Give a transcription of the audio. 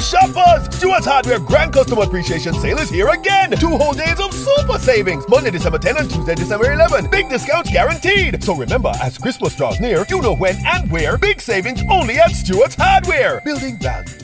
shoppers! Stewart's Hardware Grand Customer Appreciation Sale is here again! Two whole days of super savings! Monday, December 10 and Tuesday, December 11. Big discounts guaranteed! So remember, as Christmas draws near, you know when and where. Big savings only at Stewart's Hardware! Building values.